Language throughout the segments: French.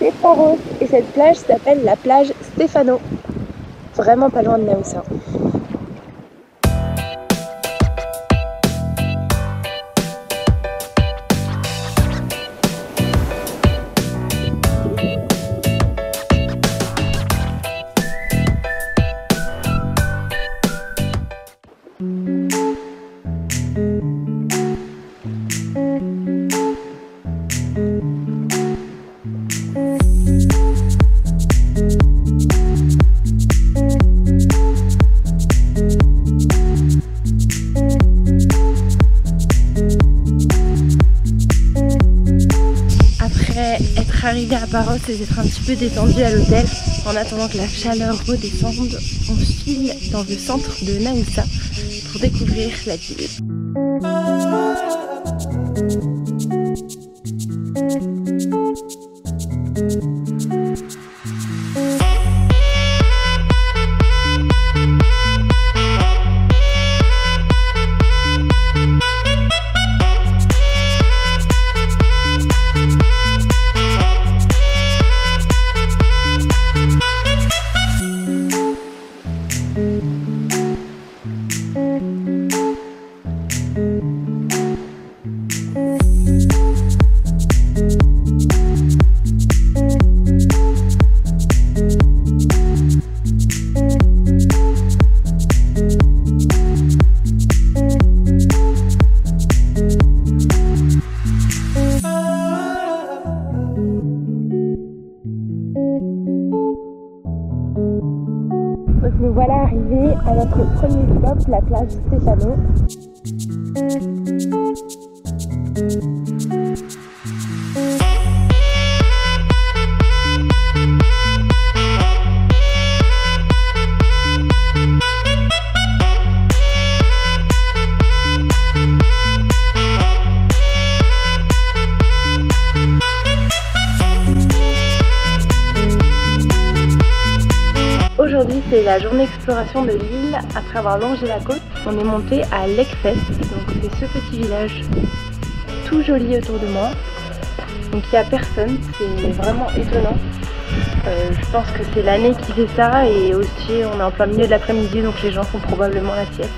c'est Paros et cette plage s'appelle la plage Stefano. Vraiment pas loin de Naoussa. Arrivé à et d'être un petit peu détendu à l'hôtel en attendant que la chaleur redescende. On file dans le centre de Naoussa pour découvrir la ville. Nous voilà arrivés à notre premier stop, la plage Stéphano. C'est la journée exploration de l'île. Après avoir longé la côte, on est monté à Lekfest. Donc c'est ce petit village tout joli autour de moi. Donc il n'y a personne, c'est vraiment étonnant. Euh, je pense que c'est l'année qui fait ça et aussi on est en plein milieu de l'après-midi donc les gens font probablement la sieste.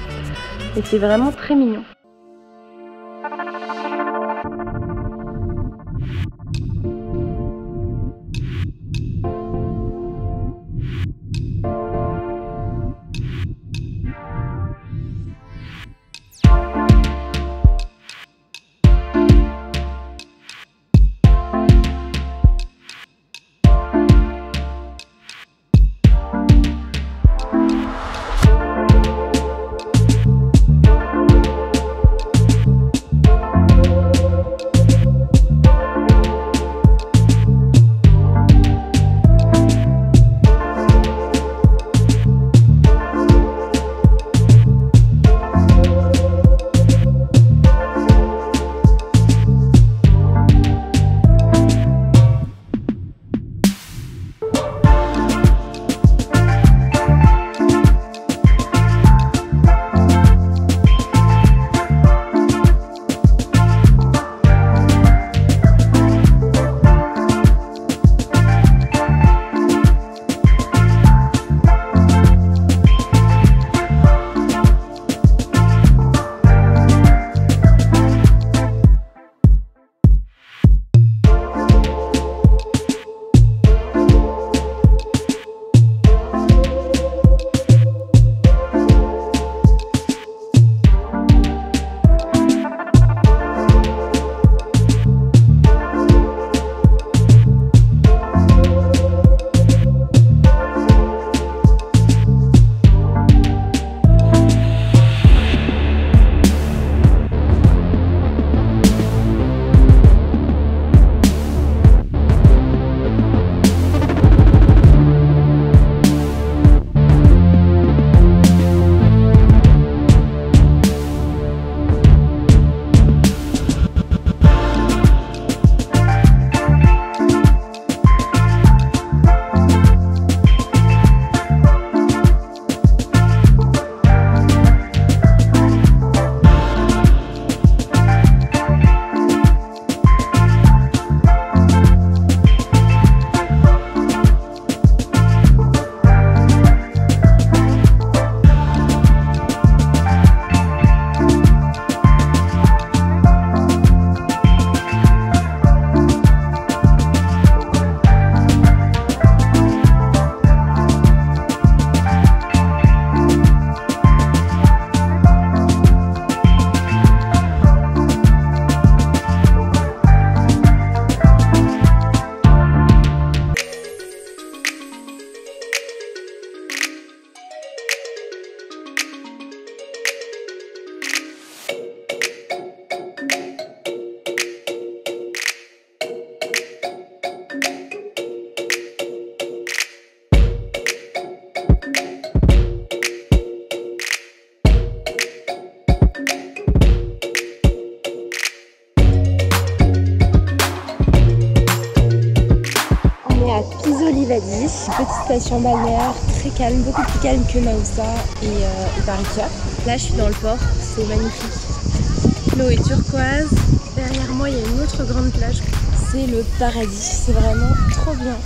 Et c'est vraiment très mignon. Petite station balnéaire très calme, beaucoup plus calme que Naoussa et, euh, Là je suis dans le port, c'est magnifique. L'eau est turquoise. Derrière moi il y a une autre grande plage. C'est le paradis, c'est vraiment trop bien.